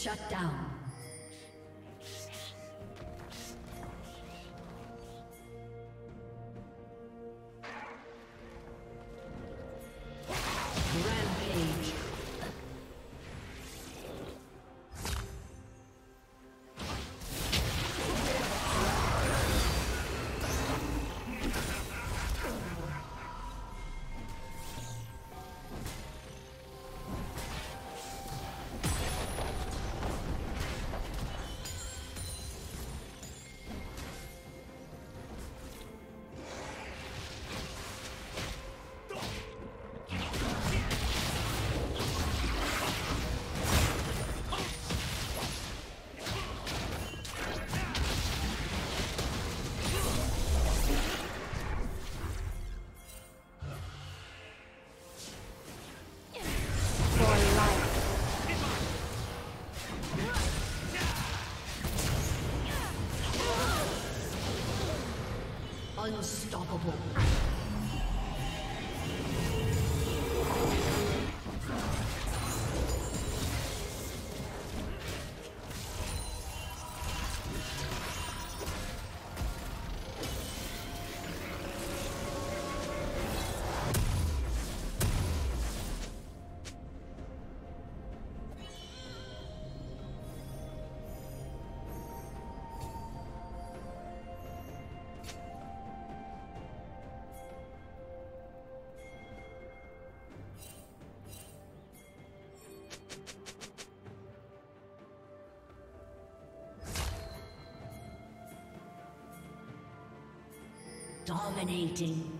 Shut down. Unstoppable. Dominating.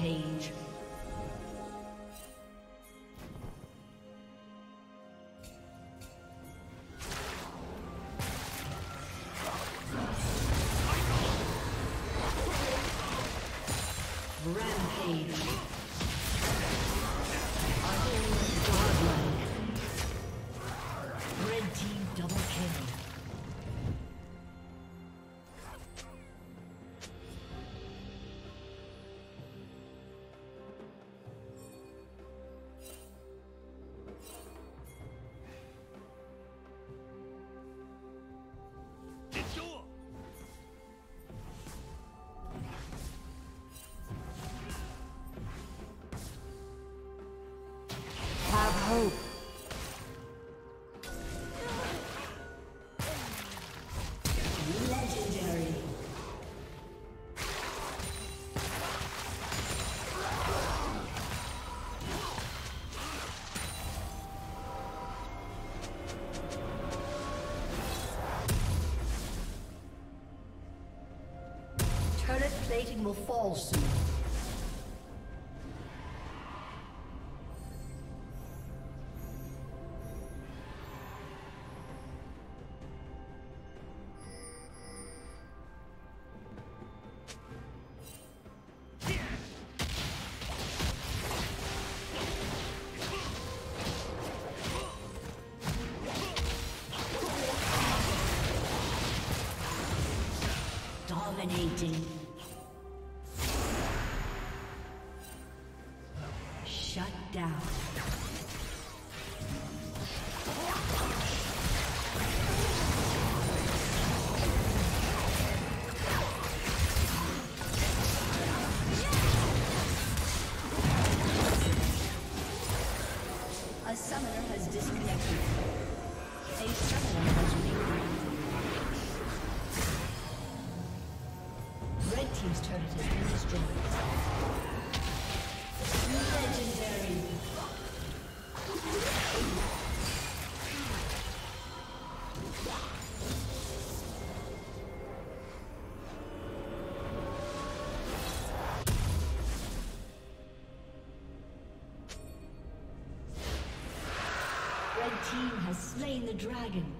Rampage. plating will fall soon. Dominating. Team's turret has been destroyed. Legendary. Red Team has slain the dragon.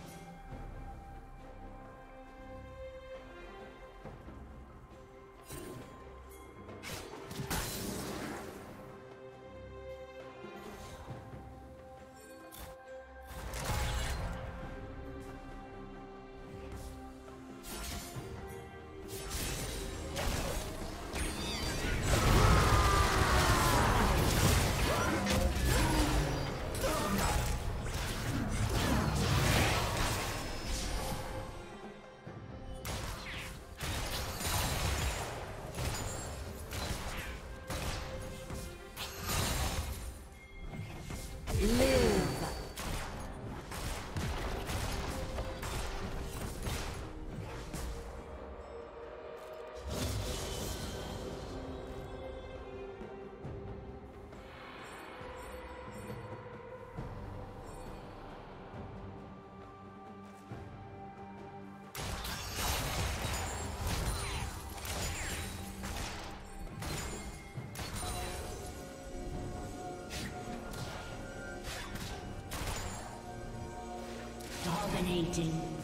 Dominating.